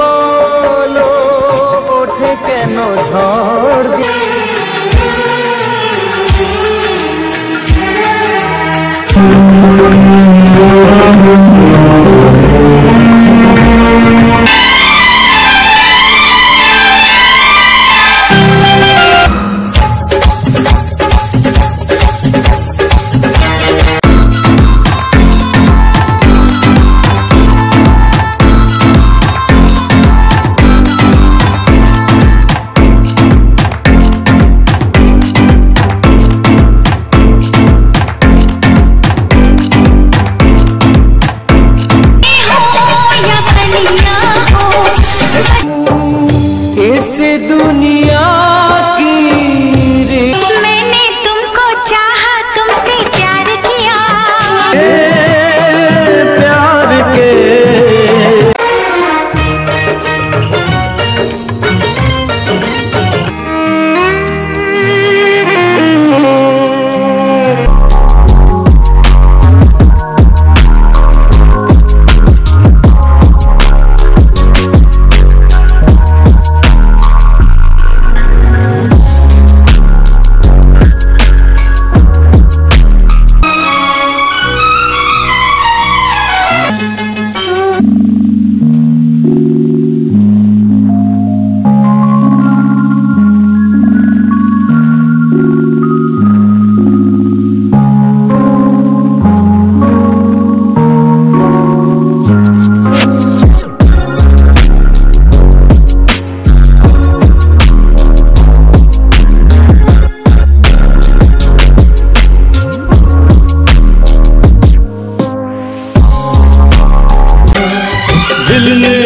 বলো ওঠে কেন ঝড় দিয়ে दिल ने